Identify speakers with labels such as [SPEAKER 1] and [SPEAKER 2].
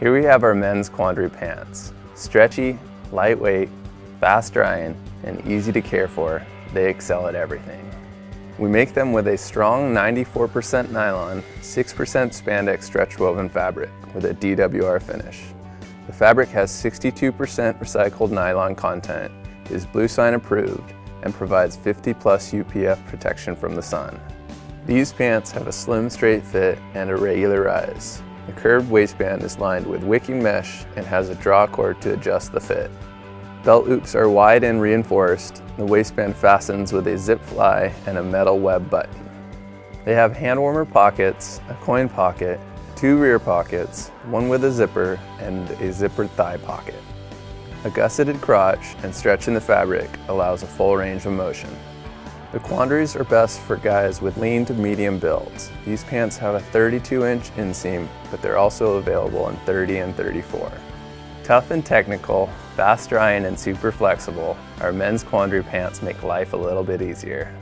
[SPEAKER 1] Here we have our men's quandary pants. Stretchy, lightweight, fast drying, and easy to care for, they excel at everything. We make them with a strong 94% nylon, 6% spandex stretch woven fabric with a DWR finish. The fabric has 62% recycled nylon content, is bluesign approved, and provides 50 plus UPF protection from the sun. These pants have a slim straight fit and a regular rise. The curved waistband is lined with wicking mesh and has a draw cord to adjust the fit. Belt loops are wide and reinforced. The waistband fastens with a zip fly and a metal web button. They have hand warmer pockets, a coin pocket, two rear pockets, one with a zipper, and a zippered thigh pocket. A gusseted crotch and stretch in the fabric allows a full range of motion. The quandaries are best for guys with lean to medium builds. These pants have a 32 inch inseam, but they're also available in 30 and 34. Tough and technical, fast drying and super flexible, our men's quandary pants make life a little bit easier.